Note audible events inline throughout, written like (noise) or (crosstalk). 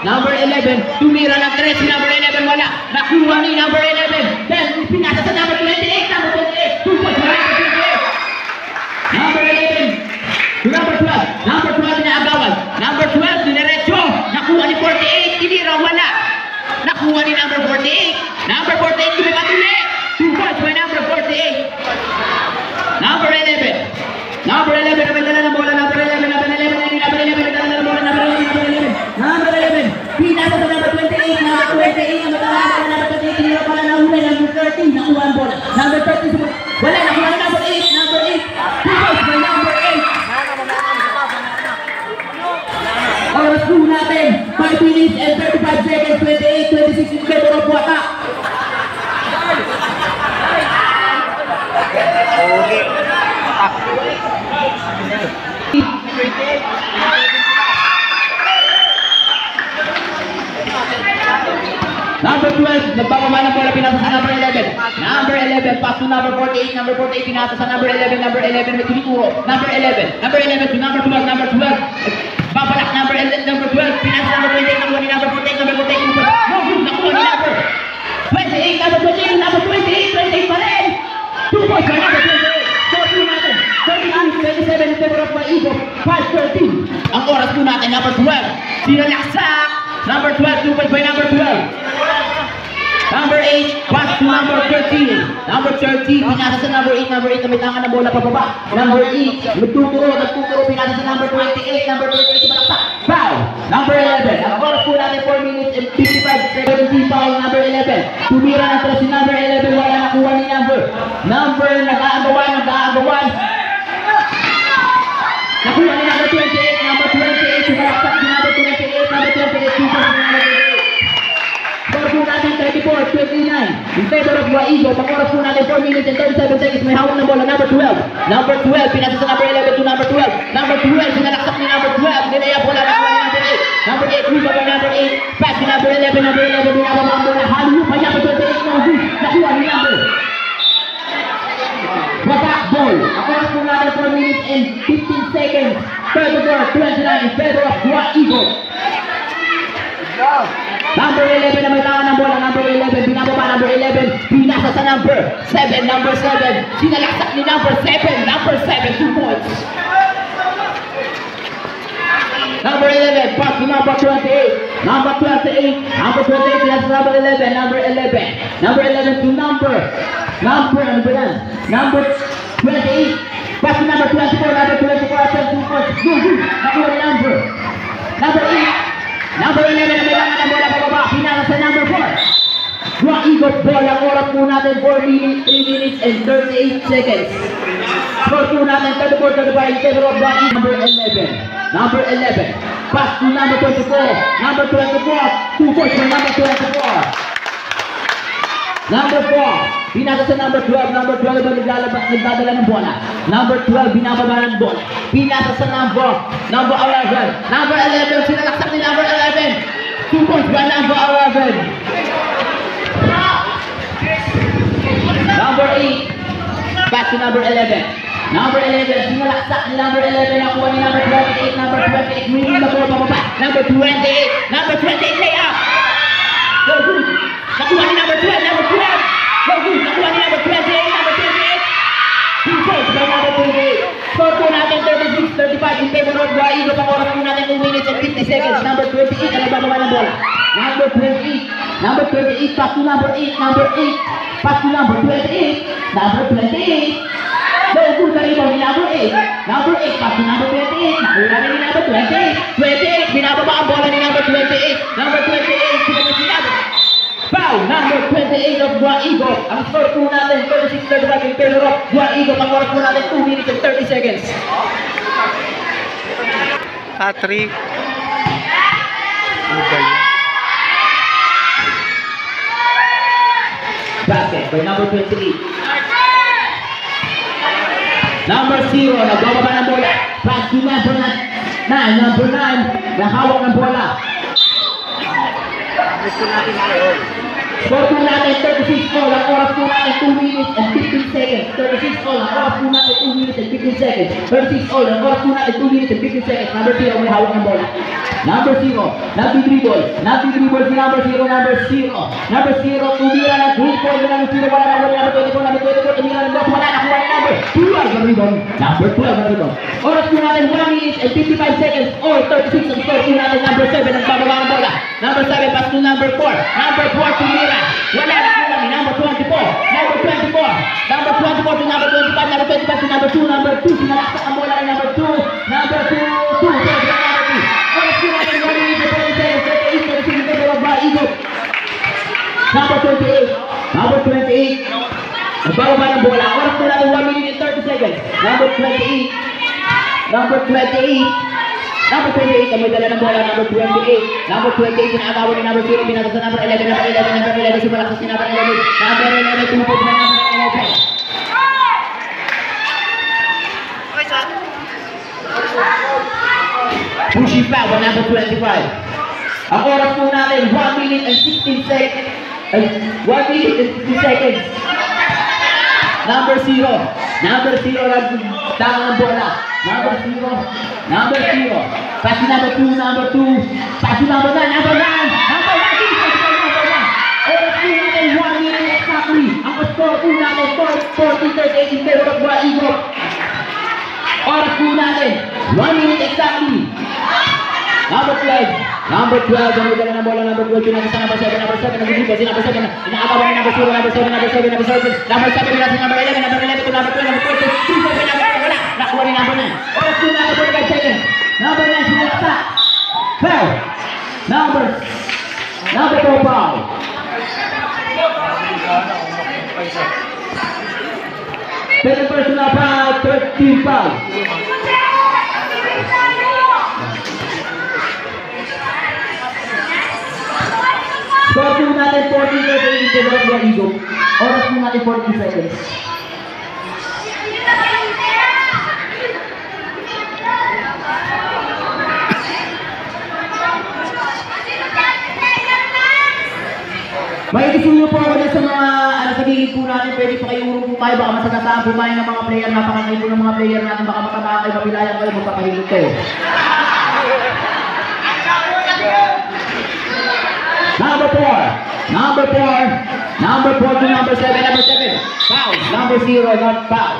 Number 11, tumira ng 3 si number 11, wala. Nakuha ni number 11. Then, pinasa sa number 28, number 28. Two points, wala number 28. Number 11, to number 12. Number 12 na agawan. Number 12, dinerecho. Nakuha ni 48, tinira, wala. Nakuha ni number 48. Number 48, 28, 26 in favor of Wata. Number 12, nagbababa ng bola, pinasa sa number 11. Number 11, pass to number 48. Number 48, pinasa sa number 11. Number 11, may tinuturo. Number 11, number 11 to number 12. Number 12, 27 in favor of Maigo. 5-13. Ang oras po natin, number 12. Sinalaksak. Number 12, two points by number 12. Number 8, pass to number 13. Number 13, pinasa sa number 8. Number 8, kamitangan ng bola pababa. Number 8, nagtuturo, nagtuturo, pinasa sa number 28. Number 28, sumalaksak. Foul. Number 11, ang oras po natin 4 minutes and 55 seconds. Foul, number 11. Tumira na sila si number 11. Wala nakuha ni number. Number, nag-aagawan, nag-aagawan. Nakuha ni number 28. Number 28, sumalaksak si number 28. Number 28, super si number 28. Score po natin 34, 29. In favor of Waigo, pag-oras po natin 4 minutes and 37 seconds. May hawak na bola, number 12. Number 12, pinasa sa number 11 to number 12. Number 12, sinalaksak ni number 12. Nilaya po na nakuha ni number 8. Number 8, rebound by number 8. Pass to number 11, number 11. Binababa ang bola. Halo pa niya, number 28 na good. Nakuha ni number. Watak ball. Ang oras po natin 4 minutes and 15 seconds. 34, 29 in favor of Waigo. Number 11 na may tangan ng. Number 11. Binababa number 11. Pinasa sa number 7. Number 7. Sinalaksak ni number 7. Number 7. Two points. Number 11. Pass to number 28. Number 28. Number 28. Pinasa sa number 11. Number 11. Number 11 to number. Number. Ba yan? Number 28. Pass to number 24. Number 24. Nakuha number. Number 8. Number 11 na may langan ng bola pababa. Pinasa sa number 4. Yung igot ball. Ang oras po natin 4 minutes, 3 minutes and 38 seconds. Score po natin 34, 35 in favor of the number 11. Number 11. Pass to number 24. Number 24. Two points for number 24. Number 4, pinasa sa number 12. Number 12 ba naglalabas, nagdadala ng bola? Number 12, binababa ng bola. Pinasa sa number, number 11. Number 11, sinalaksak ni number 11. Two points by number 11. Number 8, back to number 11. Number 11, sinalaksak ni number 11. Nakuha ni number 28. Number 28, winning the ball pababa. Number 28, number 28, layup. Go good. Nakuha ni number 12, number 12. Go good. Nakuha ni number 28, number 28. Two points by number 28. Score po natin 36, 35 in favor of Guaido. Pang-oras po natin 2 minutes and 50 seconds. Number 28 na nagbababa ng bola. Number 28. Number 28, pass to number 8. Number 8. Pass to number 28. Number 28. Go good na rebound ni number 8. Number 8, pass to number 28. Nakuha na ni number 28. 28, binababa ang bola ni number 28. Number 28, sumunod si number Foul number 28 of Guaigo. Ang score po natin 36-35 in favor of Guaigo. Ang oras po natin 2 minutes and 30 seconds. Patrick. Ano ba yun? Basket by number 28. Number 0, nagbababa ng bola. Pass to number 9. Number 9, nahawak ng bola. Natin kayo. Score po natin 36 36 all. Ang oras po natin 2 minutes and 15 seconds. 36 all. Ang oras po natin 2 minutes and 15 seconds. Number 0 may hawak ng bola. Number 0. Nagdi-dribble. Nagdi-dribble si number 0. Number 0. Number 0. Tumira ng green point. Number 0. Wala na wala. Number 24. Number 24. Tumira ng box. Wala nakuha ni number 12. Ang rebound. Number 12 ang rebound. Oras po natin 1 minute and 55 seconds or 36 ang score po natin. Number 7 ang bababa ng bola. Number 7 pass to number 4. Number 4 tumira. Wala na kuha ni number 24. Number 24. Number 24 to number 25. Number 25 to number 2. Number 2. Sinalaksak ang bola ni number 2. Number 2. 2. Number 2. Oras po natin 1 minute and 30 seconds. 38 for the Philippine Federal Bar Eagle. Number 28. Number 28. Nagbababa ng bola. Oras po natin 1 minute and 30 seconds. Number 28. Number 28. Number 28, ang may dala ng bola, number 28. Number 28, inaagawan ni number 0, pinasa sa number 11, number 11, number 11, sumalaksa si number 11. Number 11, tumupot na number 11. Pushing back number 25. Ang oras po natin, 1 minute and 16 seconds. Ay, 1 minute and 16 seconds. Number 0. Number 0 lang tama ng bola. Number 0. Number 0. Pasi number 2, number 2. Pasi number 9, number 9. Ang score po natin, 40-38 in favor of Gua Eagle. Oras po natin, 1 minute exactly. Number 12. Number 12. Ang magdala ng bola. Number 12. Pinasa sa number 7. Number 7. Nag-dribble si number 7. Inaagawan ni number 0. Number 7. Number 7. Number 7. Number 7. Pinasa si number 11. Number 11 to number 12. Number 12. 2 7. Number 12. Wala. Nakuha ni number 9. Oras po natin 45 seconds. Number 9. Sinalaksa. Foul. Number. Number 4 foul. Second personal foul. 13 foul. Score natin 14 seconds in the. Oras 40 seconds. May isuyo po ako sa mga ano sa gilid po natin, pwede pa kayo urong pumayo, baka masagasaan pumayo ng mga player, napakangay po ng mga player natin, baka matama kayo, mapilayan kayo, magpapahilot kayo. Number four, number four, number four to number seven, number seven, foul, number zero, not foul.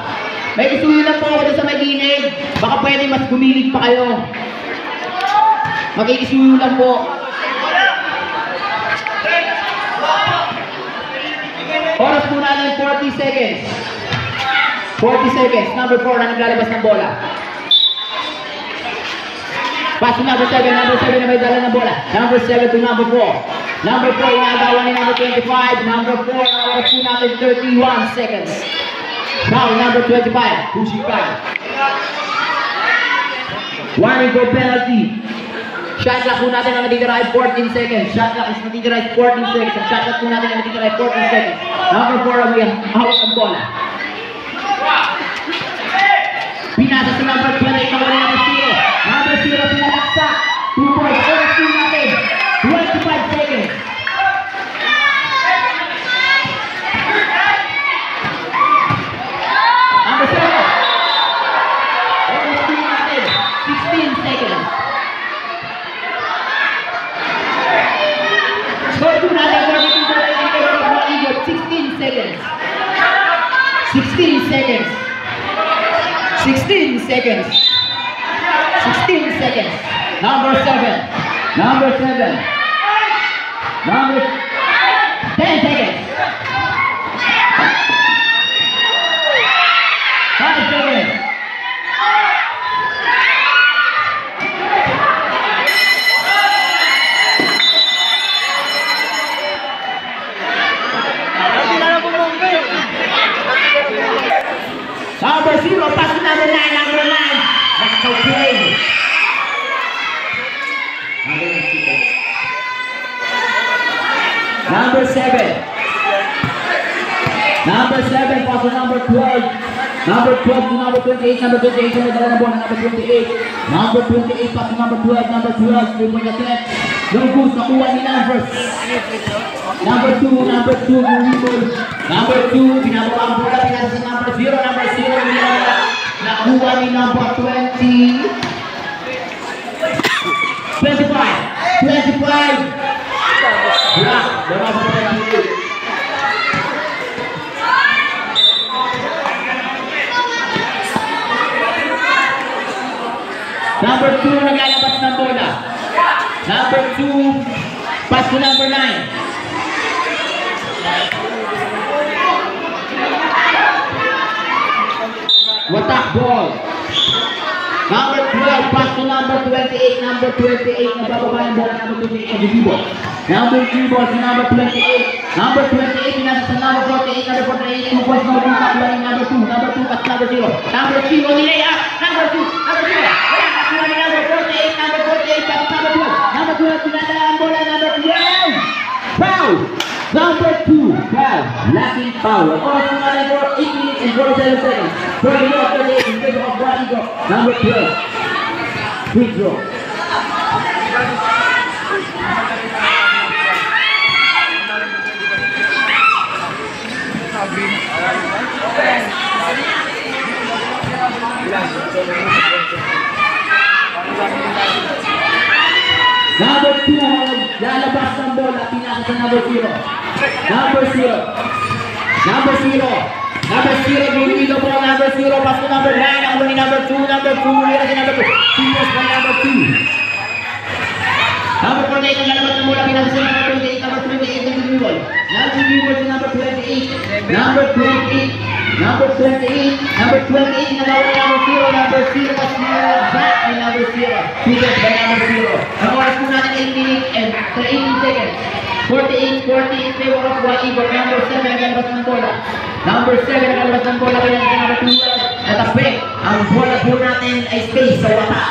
May isuyo lang po ako sa may gilid, baka pwede mas gumilig pa kayo. Makikisuyo lang po. Oras po natin 40 seconds. 40 seconds. Number 4 na naglalabas ng bola. Pass to number 7. Number 7 na may dala ng bola. Number 7 to number 4. Number 4 inagawa ni number 25. Number 4 oras po natin 31 seconds. Foul number 25. Pushing back. Warning for penalty. Shot clock po natin ang natitira ay 14 seconds. Shot clock is natitira ay 14 seconds. Shot clock po natin ang natitira ay 14 seconds. Number 4 ang hawak ang bola. Number 28. Number 28 pa to number 12, number 12, 3 point attempt. No good, nakuha ni Numbers. Number 2, number 2, Ribol. Number 2, binabawa ang bola, pinasa sa number 0, number 0, nila. Nakuha ni number 20. 25, 25. Wala, wala sa mga Number 2 naglalabas ng bola. Number 2, pass to number 9. Watak ball. Number 12, pass to number 28. Number 28, nabababa yung bola. Number 28, Jibo. Number 3 ball to number 28. Number 28, pinasa sa number 48. Number 48, yung points na ulit ni number 2. Number 2, pass to number 0. Number 0, nilay up. Number 2, number 0. number 2. Number 2 sinala ang bola number 12. Foul! Number 2, foul. Foul. Ang oras ng mga for 8 minutes and 47 seconds. For the of the day in favor of Rodrigo. Number 12. Free throw. Thank you. Number 2, lalabas ng bola, pinasa sa number 0. Number 0. Number 0. Number 0, Guido po number 0, pass to number 9, ang muli number 2, number 2, muli na si number 2. Serious pa number 2. Number 48, ang lalabas ng bola, pinasa sa number 28, 28, ang Guido. Number 0 si number 28. Number 28. Number 28. Number 28, nagawa ni number 0, number 0, pass to back ni number 0. Serious by number 0. Ang po natin 8 minutes and 18 seconds. 48, 40 in favor of Guaibo. Number 7, nagalabas ng bola. Number 7, nagalabas ng bola. Kaya sa number 12, natabi. Ang bola po natin ay space sa wata.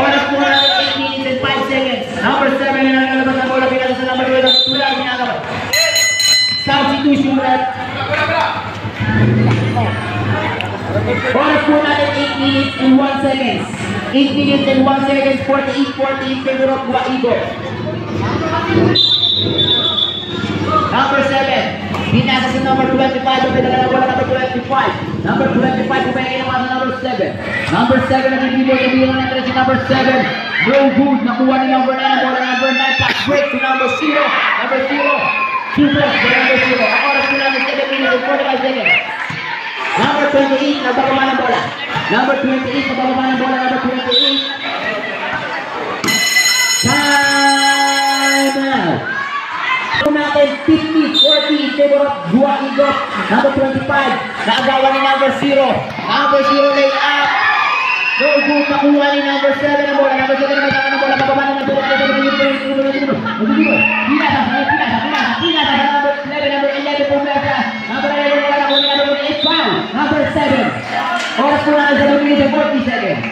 Oras po natin 8 minutes and 5 seconds. Number 7, nagalabas ng bola. Kaya sa number 12, ginagawa. Substitution ulit. Oras po natin 8 minutes and 1 seconds. 8 minutes and 1 seconds, 48-40 in favor of Guaibo. Number 7, binasa sa number 25, ang pinagala bola number 25. Number 25, pumengay naman sa number 7. Number 7, nagbibigo sa bilang ng si number 7. No good, nakuha ni number 9 ang bola number 9. Pass break to number 0. Number 0. Two points for number 0. Ang oras po natin 7 minutes and 45 seconds. Number 28, nagbababa ng bola. Number 28, nagbababa ng bola. Number 28. Time out. Po natin 50, 40 in favor of Guaigo. Number 25, naagawa ni number 0. Number 0 lay up. No good, nakuha ni number 7 ang bola. Number 7 na may taka ng bola. Bababa na ng bola. Pinasa, pinasa, pinasa, pinasa sa number 11, number 11 pumesa. Number 11 wala ko ni number 8 foul. Number 7. Oras po natin sa 2 minutes and 40 seconds.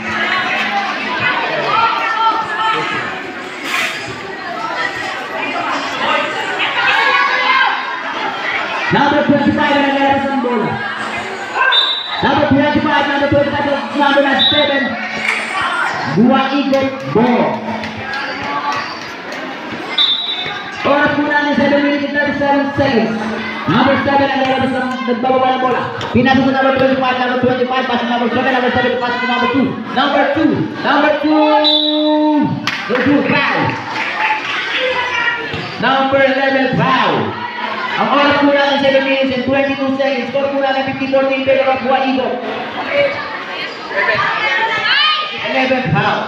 Number 25 na naglalabas ng bola. 25, number 25, number 7. Guaigo ball. Oras po namin 7 minutes and 37 seconds. Number 7 ang lalabas ng nagbababa ng bola. Pinasa sa number 25, number 25, pass to number 7, number 7, pass to number 2. Number 2, number 2. Number 2, foul. Number 11, foul. Ang oras po natin 7 minutes and 22 seconds. Score po natin 50-40 in favor of Guaigo. 11 foul.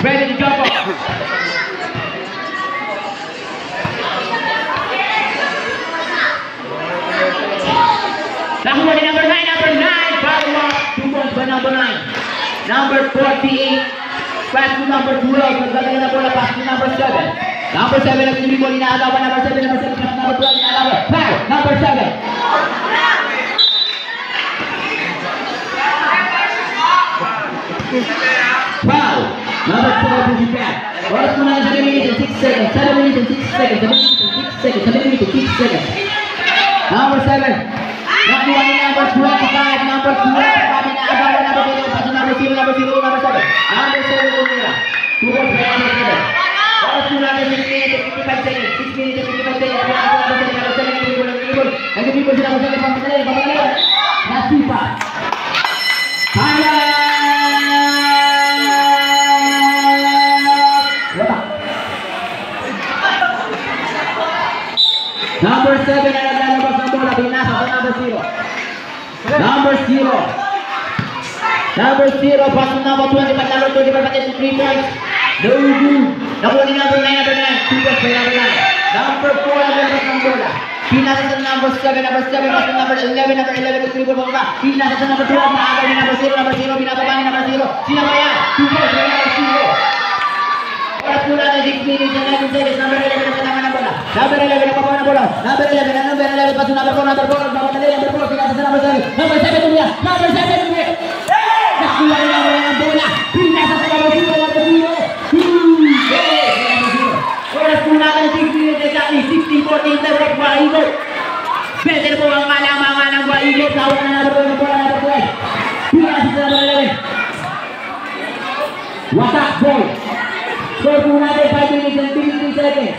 Ready to jump up. Nakuha ni number 9, number 9, follow up, two points by number 9. Number 48, Question number 2 Saudara yang bola question number seven. Number seven, 7 ini bola ini ada apa number 7 number 7 number seven, ini ada apa? Hey, number seven. Number Wow, number 7 is back. First one is 7 minutes and 6 seconds, Seven minutes and 6 seconds, 7 minutes and 6 seconds, Seven minutes and 6 seconds. Number seven. Number 1, number 25, number 25, Number 7. Number 7 tumira. Two points by number 7. Oras po natin 6 minutes and 55 seconds. 6 minutes and 55 seconds. Kung ako number 7. Number 7. Number 7. Number 7. Nag-dribble sila. Number 7. Pampagaling. Pampagaling. Nasipa. Hayat! Wala. Number 7 na naglalabas ng bola, pinasa sa number 0. Number 0. Number 0, pass to number 25, number 25, pati to 3 points. No good. Nakuha ni number 9, number 9. 2 points by number 9. Number 4, naglalabas ng bola. Pinasa sa number 7, number 7, pass number 11, number 11, to 3 points pa. Pinasa sa number 12, naagaw ni number 0, number 0, pinababa ni number 0. Sino yan? 2 points by number 0. Oras po natin 6 minutes and 19 seconds. Number 11 ang kasama ng bola. Number 11 ang papawa ng bola. Number 11 ang number 11 paso number 4, number 4. Nagmamadali, number 4. Pinasa sa number 7. Number 7 tumira. Number 7 tumira. Nakuha ni number 1 ang bola. Pinasa sa number 0, number 0. Yes, number 0. Oras po natin 6 minutes exactly. 16-14 time of Waigo. Better po ang malamangan ng Waigo. Tawag na number 1 ng bola, number 12. Pinasa sa number 11. Watak ball. Score po natin 5 minutes and 53 seconds.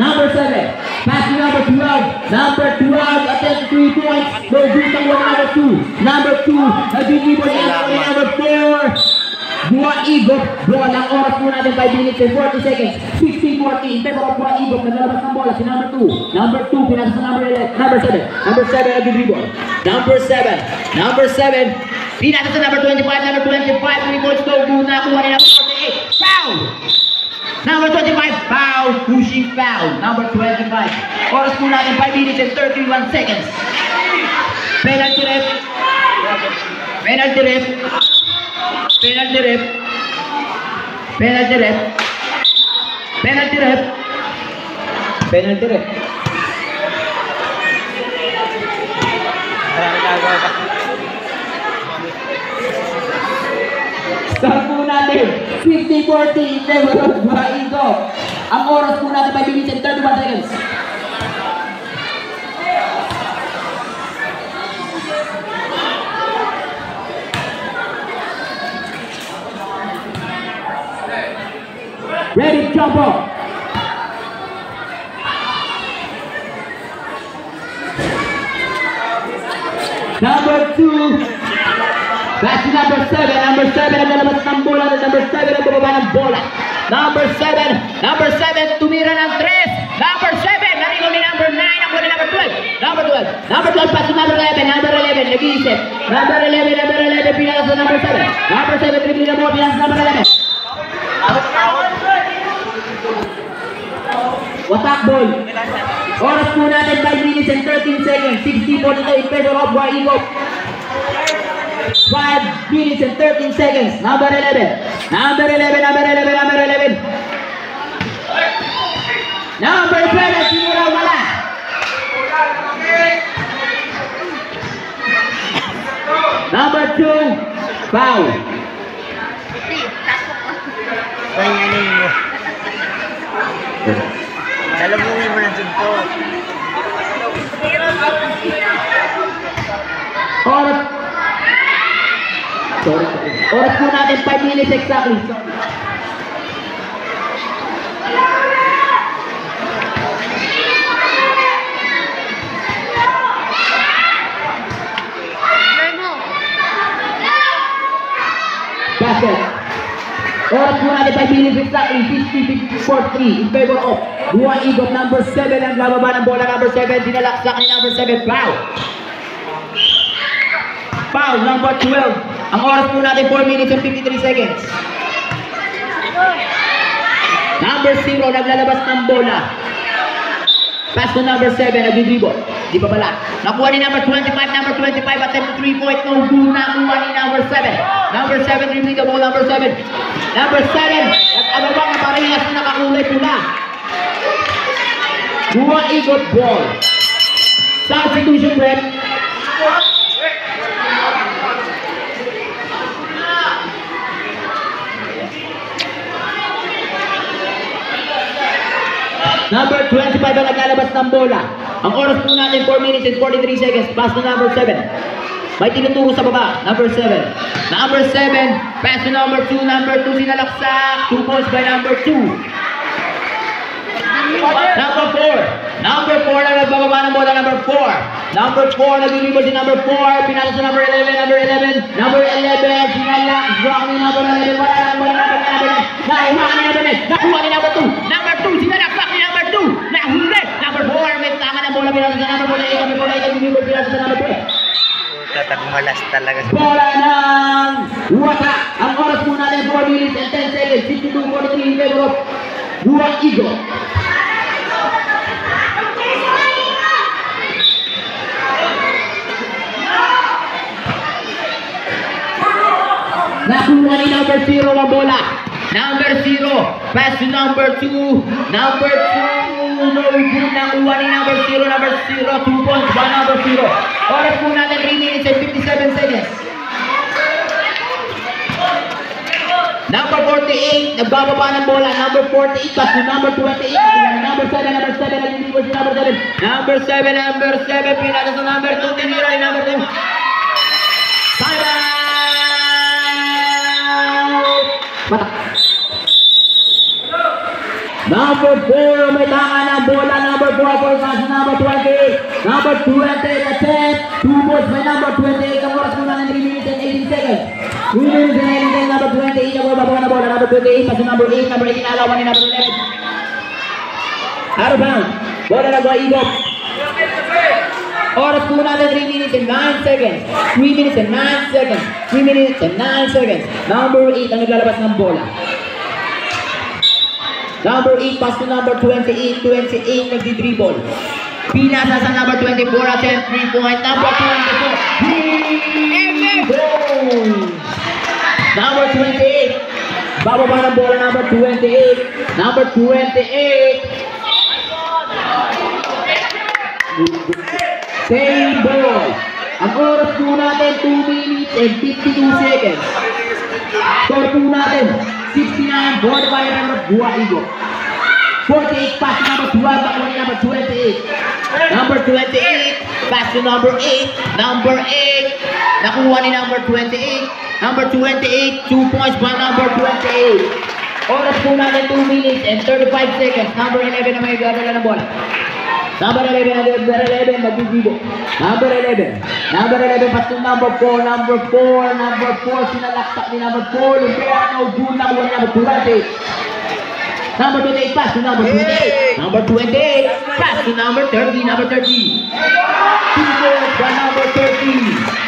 Number 7. Pass to number 12. Number 12. Attempt 3 points. No good ang wala number 2. Number 2. Nag-dribble niya ang number 4. Buwa Igop. Ball ang oras po natin 5 minutes and 40 seconds. 16-40. In favor of Buwa Igop. Naglalabas ng bola si number 2. Number 2. Pinasa sa number 11. Number 7. Number 7 nag-dribble. Number 7. Number 7. Pinasa sa number 25. Number 25. Three points no good. Nakuha ni number 48. Foul! Number 25, foul, pushing foul. Number 25. Oras po natin 5 minutes and 31 seconds. Penalty rep. Penalty rep. Penalty rep. Penalty rep. Penalty rep. Penalty rep. Start po natin. 50-40 in favor of. Ang oras po natin 5 minutes and 31 seconds. Ready, jump up. Number two, number 7. Number 7 ang lalabas ng bola. Number 7 ang bumaba ng bola. Number 7. Number 7 tumira ng 3. Number 7. Narinig ni number 9. Ang bola number 12. Number 12. Number 12 pass number 11. Number 11. Nag-iisip. Number 11. Number 11. Pinasa sa number 7. Number 7. Dribble na mo. Pinasa sa number 11. Watak ball. Oras po natin 5 minutes and 13 seconds. 60-42 in favor of. 5 minutes and 13 seconds. Number 11. Number 11, number 11, number 11. Number 7, Simura wala. Number 2, foul. Ay, Oras po natin 5 minutes exactly. Basket. Oras po natin 5 minutes exactly. 50-53 in favor of Buwan Igot number 7 ang lababa ng bola number 7. Dinalaksak ni number 7. Foul. Foul number 12. Ang oras po natin 4 minutes and 53 seconds. Number 0 naglalabas ng bola. Pass to number 7, nagdidribble. Di ba pala? Nakuha ni number 25, number 25, attempt to 3 point, no good. Nakuha ni number 7. Number 7, dribbling the ball, number 7. Number 7, nag-ababang na parehas na nakakulay pula. Buwa ikot ball. Substitution prep. Number 25 ang naglalabas ng bola. Ang oras po natin 4 minutes and 43 seconds. Pass to number 7. May tinuturo sa baba. Number 7. Number 7. Pass to number 2. Number 2 sinalaksak. 2 points by number 2. Number 4. Number 4 na nagbababa ng bola. Number 4. Number 4 nag-dribble si number 4. Pinasa sa number 11. Number 11. Number 11. Sinala. Drop ni number 11. Wala na. Wala na. Wala na. Nakuha ni number 9. Nakuha ni number 2. Number 2. Sinalaksak bola pinasa bola eh, kami bola eh, kami bola pinasa sa namin eh. Tatagmalas talaga. Bola ng Waka. Ang oras muna ay 4 minutes and 10 seconds. 62 for the team of Buwak Igo. Nakuha ni number 0 ang bola. Number 0. Pass to number 2. Number 2. No good. Nakuha ni number 0. Number 0. 2 points by number 0. Oras po natin 3 minutes and 57 seconds. Number 48, nagbababa ng bola. Number 48, pass to number 28. Number 7, number 7, nag-deliver si number 7. Number 7, number 7, pinasa sa number 2, tinira ni number 2. Time out! Mata. Number 4, may tanga ng bola. Number 4, for pass number 20. Number 20, that's it. Two balls by number 28. Ang oras muna ng 3 minutes and 18 seconds. 3 minutes and 18 seconds. Number 28, ang bababa na bola. Number 28, pass number 8. Number 8, inalawan ni number 11. Out of bounds. Bola na igop. Oras po natin 3 minutes and 9 seconds. 3 minutes and 9 seconds. 3 minutes and 9 seconds. Number 8 ang naglalabas ng bola. Number 8 pass to number 28. 28 nagdi-dribble. Pinasa sa number 24 at 10 3 point. Number 24. Goal! Number 28. Bababa ng bola number 28. Number 28. Same ball. Ang oras po natin 2 minutes and 52 seconds. Score po natin 69 board by number Buaigo. 48 pass number 12, nakuha ni number 28. Number 28, pass to number 8. Number 8, nakuha ni number 28. Number 28, 2 points by number 28. Oras po natin 2 minutes and 35 seconds. Number 11 na may gagawin ng bola. Number 11, number 11, magbibibo. Number 11. Number 11, pass to number 4. Number 4, number 4, sinalaksak ni number 4. Yung kaya no good na kuha ni number 28. Number 28, pass to number 28. Number 28, pass to number 30. Number 30. Two goals by number 30.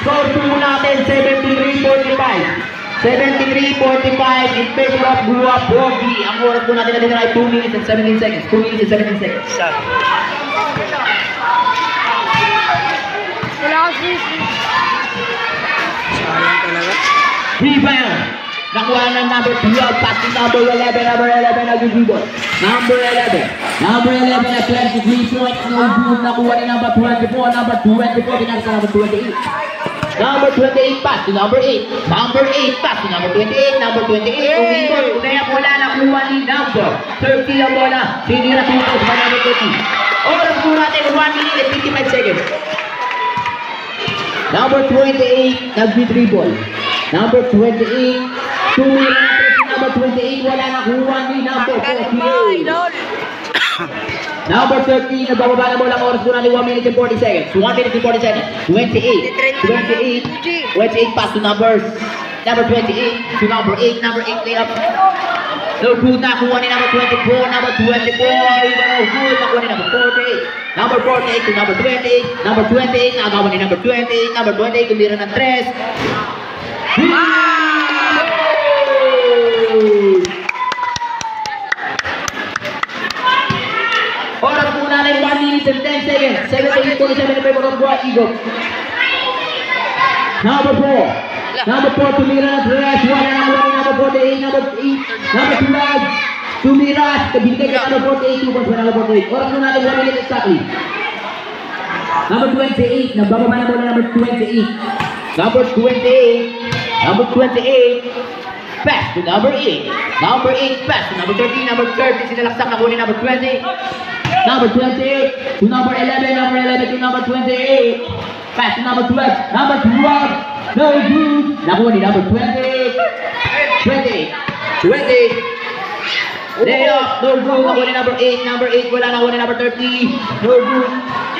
Score po natin 73-45. 73-45 in favor of Gua Bogi. Ang oras po natin natin ay 2 minutes and 17 seconds. 2 minutes and 17 seconds. Wala kasi. Sayang talaga. Rebound. Nakuha ng number 12, pass to number 11, number 11 nag-dribble. Number 11. Number 11 at 23 points. Nakuha ni number 24, number 24, pinasa sa number 28. Number 28, pass to number 8. Number 8, pass to number 28. Number 28, umikot. Kaya bola nakuha ni number 30 ang bola. Sinira tutos ba number 30? Oras po natin, 1 minute and 55 seconds. Number 28, nag-dribble. Number 28, tumira na si number 28, wala nakuha ni number 48. (coughs) Number 13, nagbababa na ang oras doon natin 1 minute and 40 seconds. 1 minute and 40 seconds. 28, 28, 28 pass to number number 28 to number 8, number 8 layup. No good na kuha ni number 24, number 24, iba no good, nakuha ni number 48. Number 48 to number 28, number 28, nagawa ni number 28, number 28, tumira ng 3. Oras po natin 1 minute and 10 seconds. 78 47 in favor of Buat Eagle. Number 4. Number 4, tumira ng 3. Wala na wala ni number 48, number 8, number 12. Tumira, kabintay ka number 48, 2 points by number 48. Oras po natin 1 minute exactly. Number 28, nagbababa na bola number 28. Number 28, number 28. pass to number 8. Number 8, pass to number 13. Number 30, sinalaksak na kunin number 20. Number 28 to number 11. Number 11 to number 28. Pass to number 12. Number 12. No good. Nakuha ni number 20. 20. 20. Layup, no good. Nakuha ni number 8. Number 8, wala nakuha ni number 30. No good.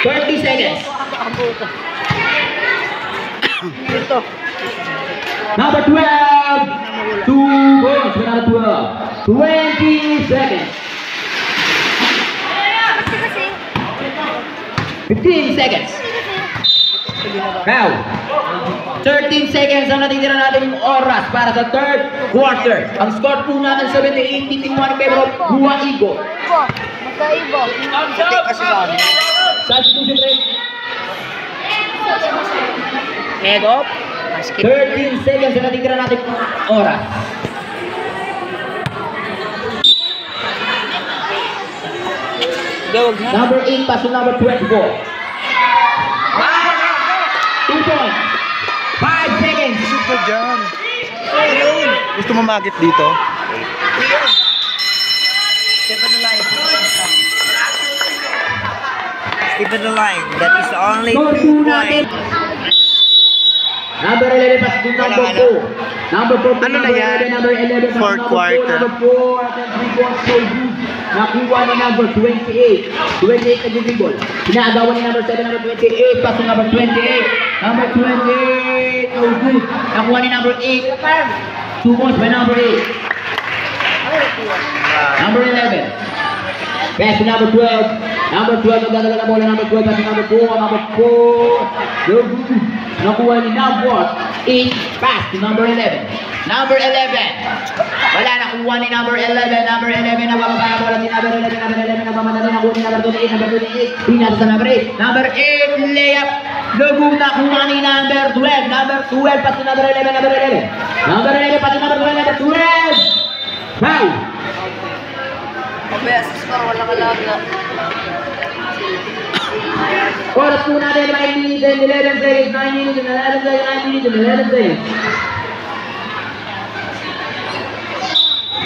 30 seconds. Ito. Number 12. Two points number 12. 20 seconds. Kasi kasi. 15 seconds. Now, 13 seconds ang natitira natin oras para sa third quarter. Ang score po natin 78, titing 1 favor of Hua Igo. Ibo. Magkaibo. Substitution up. Skip. 13 seconds ang natitira natin oras. Gawag na. Number 8 pass to number 24. 2 points. 5 seconds. Super dyan. Gusto mo magit dito? Stephen the line. Stephen the line. That is only two po natin. points. Number 11 pass to number Wala, 2. Number 4 to Ano number yan? 11. Number 11 pass to Fourth number 4. quarter. Number 4 at 3 points for good. Nakuha ni number 28. 28 na dribble. Inaagawan ni number 7. Number 28 pass to number 28. Number 28. No good. Nakuha ni number 8. 2 points by number 8. Number 11. Pass number 12. Number 12, nagdadala na bola. Number 12, pass to number 4. Number 4. No good. Nakuha ni number 8. Pass number 11. Number 11. Wala nakuha ni number 11. Number 11, nabababa na bola si number 11. Number 11, nagmamadali. Nakuha ni number 28. Number 28. Pinasa sa number 8. Number 8, layup. No good. Nakuha ni number 12. Number 12, pass to number 11. Number 11. Number 11, pass to number 12. Number 12. Foul. Mabaya sa score, wala kalaga. Oras po natin 9 minutes and 11 seconds, 9 minutes and 11 seconds, 9 minutes and 11 seconds.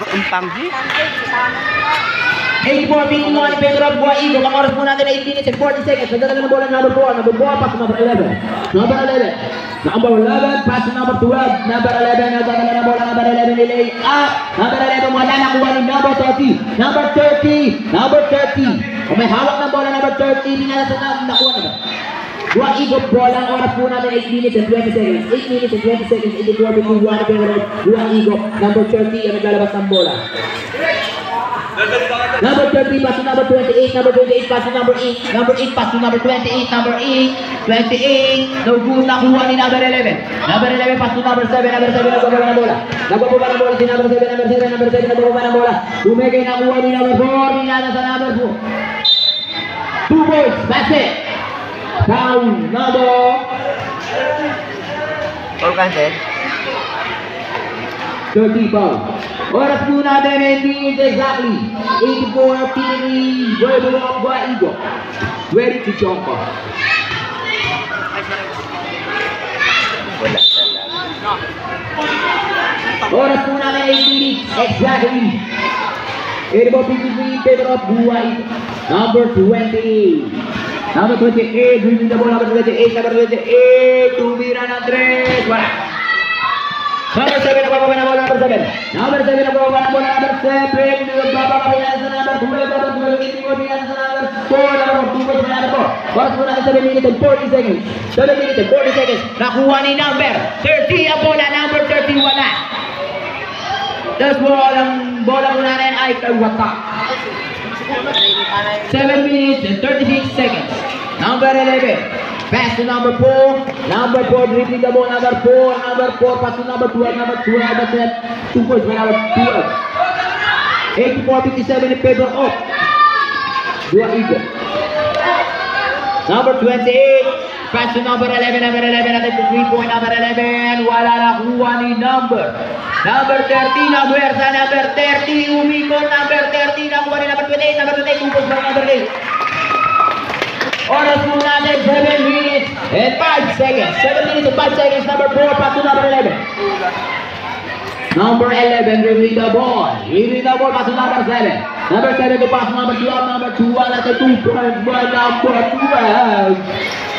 Ang panghi. 84 beating 1 in favor of Guaigo. Ang oras po natin ay 8 minutes and 40 seconds. Nagdadala ng bola number 4. Number 4, pass number 11. Number 11. Number 11, pass number 12. Number 11, nagdadala ng bola. Number 11, nilay up. Number 11, wala nakuha ni number 30. Number 30. Number 30. Kung may hawak ng bola, number 30, pinasa na nakuha na ba? Ang oras po natin 8 minutes and 20 seconds. 8 minutes and 20 seconds. 84 beating 1 in favor of Guaigo. Number 30 ang naglalabas ng bola. Number 30 pass to number 28, number 28 pass to number 8, number 8 pass to number 28, number 8, 28, no good, nakuha ni number 11. Number 11 pass to number 7, number 7 nagbababa ng bola. Nagbababa ng bola si number 7, number 7, number 7 nagbababa ng bola. Bumigay nakuha ni number 4, binata sa number 4. Two points, that's it. Or cancel. 30 foul. Oras po natin 8 minutes exactly. 84 Pinili, Verbo of Guaigo. Ready to jump off. Wala talaga. Oras po natin 8 minutes exactly. 84 Pinili, favor of Guaigo. Number 20. Number 28, dribbling the ball. Number 28, number 28. Tumira ng 3. Wala. Number 7 na bababa na bola, number 7. Number 7 na bababa na bola, number 7. Bababa pinasa sa number 12, number 12. Hindi mo pinasa sa number 4, number 2 points na number 4. Oras po natin 7 minutes and 40 seconds. 7 minutes and 40 seconds. Nakuha ni number 30 ang bola, number 30 wala. Tapos bola, bola po natin ay kay Watak. 7 minutes and 36 seconds. Number 11. Pass to number 4. Number 4 dribbling the ball. Number 4. Number 4 pass to number 12. Number 12. Number it. Two points by number 12. 84-57 in favor of Dua Eagle. Number 28, pass number 11, number 11, natin to 3 point, number 11, wala na kuha number. Number 30, number sa number 30, umikot, number 30, nakuha ni number 28, number 28, umikot sa number 8. Oras po natin, 7 minutes and 5 seconds. 7 minutes and 5 seconds, number 4, pass number 11. Number 11, release the ball. Release the ball, pass number 7. Number 7 to pass number 12, number 12, at the 2 point by number 12.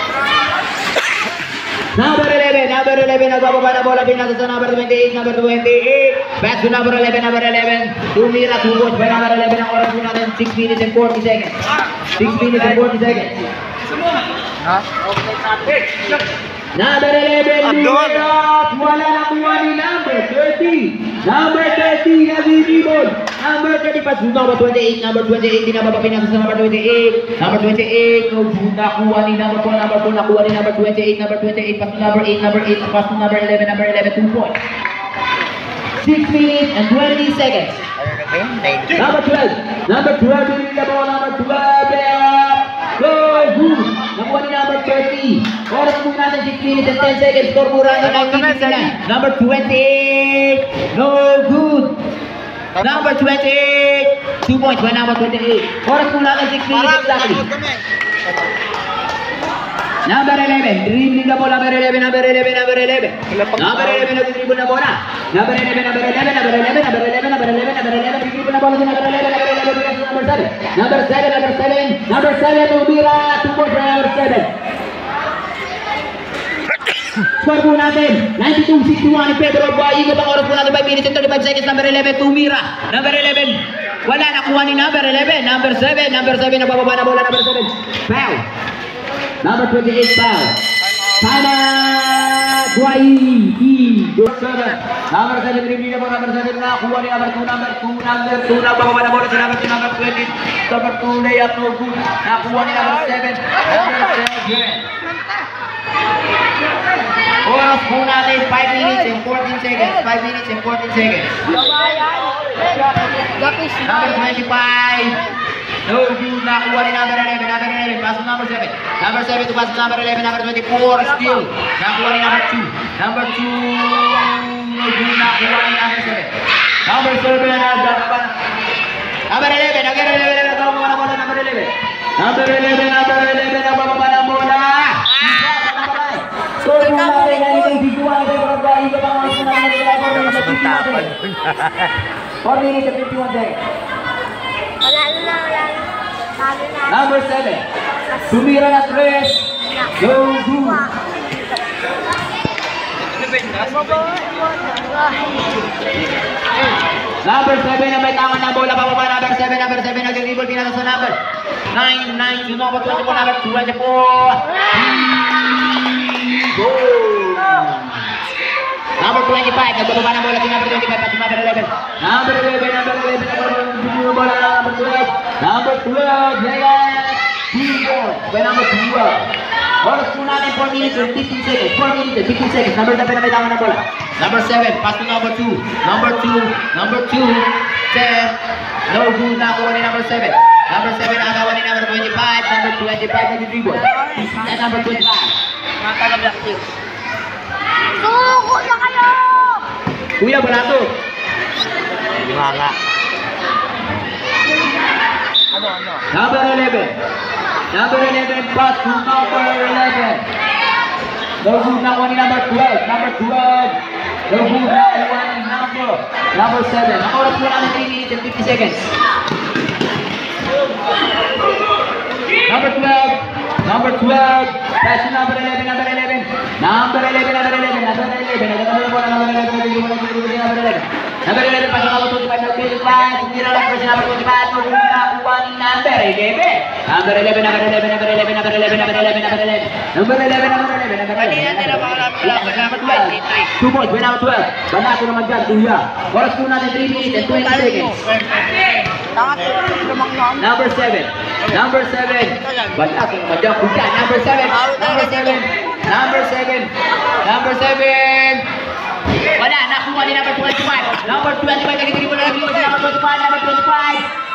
Number 11, number 11, nagbababa na bola, pinasa sa number 28, number 28. back to number 11, number 11. Tumira, two points by number 11. Ang oras po natin, 6 minutes and 40 seconds. 6 minutes and 40 seconds. Number 11, Abdul. lead off. Wala na kuha ni number 30. Number 30, nagibibon. Number 30, pass to number 28. Number 28, di na mapapinasa sa number 28. Number 28, no, nakuha number 4. Number 4, nakuha ni number 28. Number 28, pass number 8. Number 8, pass number 11. Number 11, 2 points. 6 minutes and 20 seconds. Number 12. Number 12, winning the ball. Number 12. uh, Go, ni number 30. Natin 6 minutes and 10 seconds. Score po natin 1959. Number 28. No good. Number 28. 2 points by number 28. Oras po natin 6 minutes exactly. Number 11, dribbling the ball, number 11, number 11, number 11. Number 11, nag-dribble na bola. Number 11, number 11, number 11, number 11, number 11, number 11, nag-dribble na bola number 11, number 11, bigas si number 7. Number 7, number 7, number 7, tumira, two points by number 7. Score po natin, 92-61 in favor of Bayigot. Ang oras po natin, 5 minutes and 35 seconds. Number 11, tumira. Number 11, wala nakuha ni number 11. Number 7, number 7, nabababa na bola. Number 7, foul. Number 28, foul. Time Oras po natin, 5 minutes and 14 seconds. 5 minutes and 14 seconds. Number 25. No, you not one number 11, number 11, pass number 7. Number 7 to pass number 11, number 24, still. Number 1 number 2. Number 2, no, you not one number 7. Number 7, number 1. Number 11, again, 11, number 11, number 11. Number 11, number 11, number 11, number 11. So, you not dengan kehidupan terbaik dalam masa ini. Sebentar. Kau ini 71 day. Wala na, wala. Number 7. Tumira na tres. No good. Number 7 na may tama na bola pababa. Number 7, number 7 nag-dribble pinasa sa number 9, 9, to number 24, number 24. Goal. Number 25, nagbababa ng bola si number 25 at number 11. Number 11, number 11, nagbababa ng bola ng number 12. Number 12, Legan. Two goals by number 12. Oras po natin 4 minutes and 15 seconds. 4 minutes and 15 seconds. Number 7 na may tama ng bola. Number 7, pass to number 2. Number 2, number 2, 10. No good na ako ni number 7. Number 7 na agawa ni number 25. Number 25 nag-dribble. Number 25. Mga taga-black team. Suko na kayo! Kuya, balato. Manga. Ano, ano? Number 11. Number 11, pass to number 11. No good na kuha ni number 12. Number 12. No good na kuha ni number. Number 7. Ang oras po namin 3 minutes and 50 seconds. Number 12. Number 12. Pass to number 11. Number 11. Number 11. Number 11. Number ಪಶುಗಳು number ಬಿಲ್ವಾನ್ number ಪಶುಗಳ number ಹುಂಡ number ಅಂದರೆ number ಅಂದರೆ number ನಗರ number ನಗರ number ನಗರ number ನಗರ number ನಗರ number number number number number number number bos number tu, number tu number jam number Boros. Number seven, number seven, benar tu nama jam tiga. Number seven, number seven, number seven, number seven. Wala, nakuha ni number 25. Number 25, nag-dribble na lang si number 25, number 25.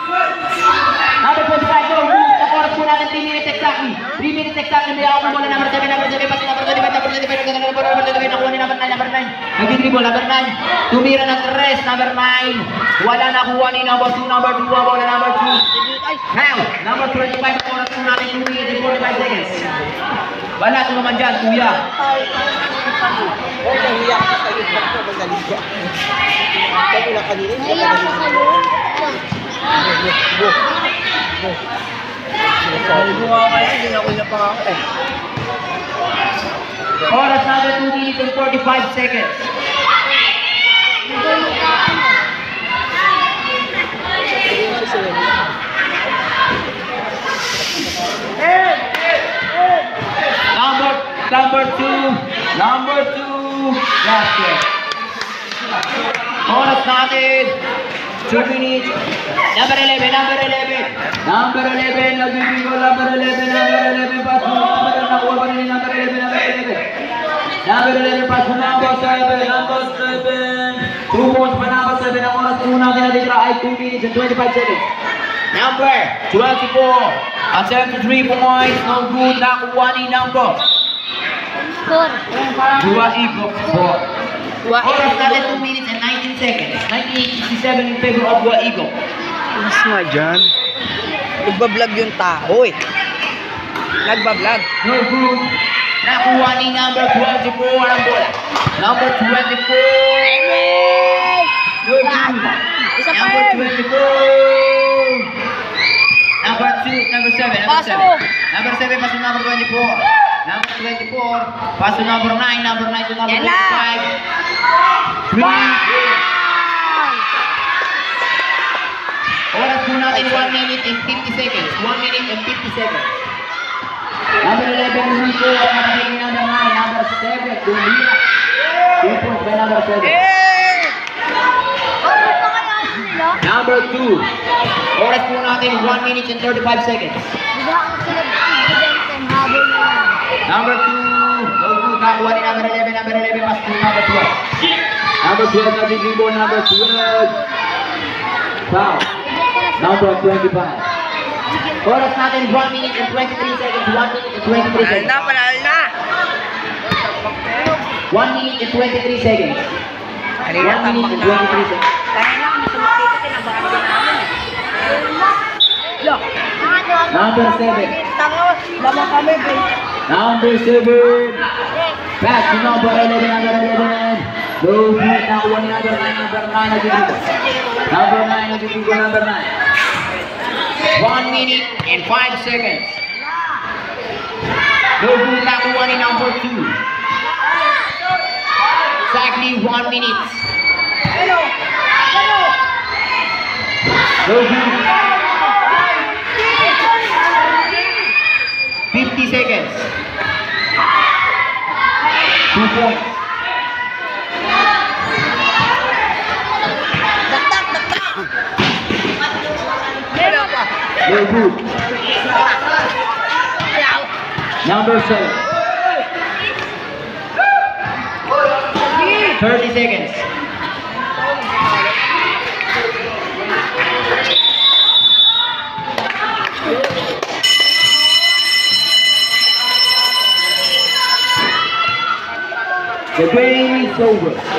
Number 25, go. Sa oras po natin, 3 minutes exactly. 3 minutes exactly. May ako muna number 7, number 7, pati number 25, number 25, number 25, number 25, nakuha ni number 9, number 9. Nag-dribble, number 9. Tumira ng rest, number 9. Wala nakuha ni number 2, number 2, wala number 2. Now, number 25, ang oras po natin, 2 minutes and 45 seconds. Wala ka naman dyan, kuya. Okay, hiyak ka sa'yo. Bakit ka magaliga? Kaya na kanina, hindi ka kanina. Hiyak ka sa'yo. Go, go, go. Ay, buka ka kayo, ginakunya pa ako eh. Oras natin 2 minutes and 45 seconds. And Number, number two, number two, basket. Oras natin, 2 minutes. Number 11, number 11. Number 11, nagbibigo, number 11, number 11, pass mo, number 11, nakuha pa rin yung number 11, number 11. Number 11, pass number 7, number 7. Two points pa number 7. Ang oras po natin natitira ay 2 minutes and 25 seconds. Number 24. At 73 points. No good. Nakuha ni number. Score. Dua Igok po. Oras natin 2 minutes and 19 seconds. 1967 in favor of Dua Igok. Mas nga dyan. Nagbablog yung tao eh. Nagbablog. No good. Nakuha ni number 24 ang bola. Number 24. No good. Isa pa Number rin. 24. Number 2, number 7, number Paso. 7. Number 7, paso number 24. Number 24, paso number 9, number 9 to number Yan na. 25. Three. Oras po natin 1 minute and 50 seconds. 1 minute and 50 seconds. Number 11, Rico. Number 9. Number 7, Dumira. Two points by number 7. Ano pa kaya sila? Number 2. Oras po natin 1 minute and 35 seconds. Number 2. No good. Nakuha ni number 11. Number 11, pass to number 12. Number 12, nagiging ball. Number 12. Foul. Number 25. Oras natin 1 minute and 23 seconds. 1 minute and 23 seconds. panalo na. 1 minute and 23 seconds. 1 Kanina, minute and 23 seconds. Kaya na kami sumakita, tinabahan din namin eh. Look, Number 7. tanga, lamang kami, bro. Number seven. Back to number 11, number 11. Movement now, one number nine, number nine of the Number nine number nine. One minute and five seconds. Movement number one and number two. Exactly one minute. Movement. 50 seconds. Two points. No good. Number seven. 30 seconds. The game is over.